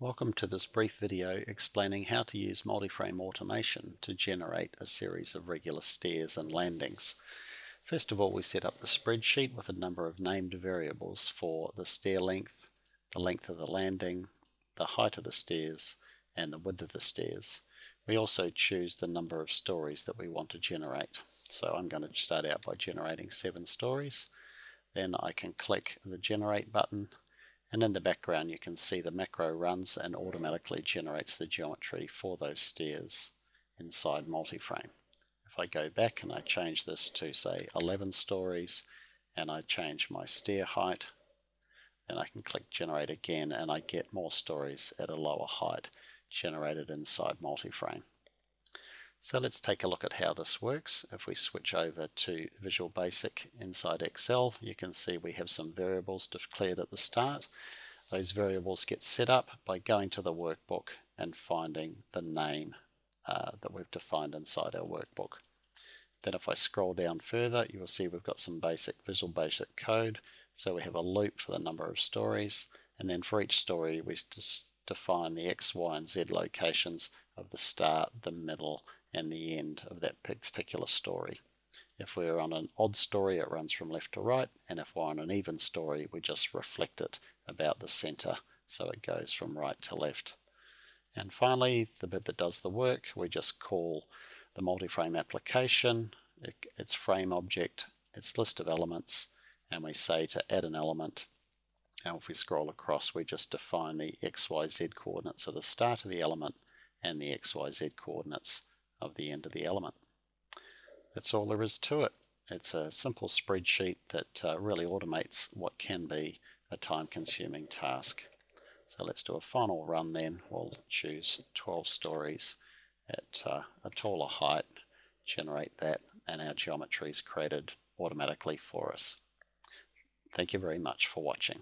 Welcome to this brief video explaining how to use multi-frame automation to generate a series of regular stairs and landings. First of all we set up the spreadsheet with a number of named variables for the stair length, the length of the landing, the height of the stairs and the width of the stairs. We also choose the number of stories that we want to generate. So I'm going to start out by generating seven stories. Then I can click the generate button and in the background you can see the macro runs and automatically generates the geometry for those stairs inside multi-frame. If I go back and I change this to say 11 stories and I change my stair height then I can click generate again and I get more stories at a lower height generated inside multi-frame. So let's take a look at how this works. If we switch over to Visual Basic inside Excel, you can see we have some variables declared at the start. Those variables get set up by going to the workbook and finding the name uh, that we've defined inside our workbook. Then if I scroll down further, you will see we've got some basic Visual Basic code. So we have a loop for the number of stories, and then for each story we just define the X, Y, and Z locations of the start, the middle, and the end of that particular story. If we're on an odd story, it runs from left to right, and if we're on an even story, we just reflect it about the center, so it goes from right to left. And finally, the bit that does the work, we just call the multi-frame application, its frame object, its list of elements, and we say to add an element. And if we scroll across, we just define the XYZ coordinates of the start of the element and the XYZ coordinates of the end of the element. That's all there is to it. It's a simple spreadsheet that uh, really automates what can be a time-consuming task. So let's do a final run then. We'll choose 12 stories at uh, a taller height, generate that, and our geometry is created automatically for us. Thank you very much for watching.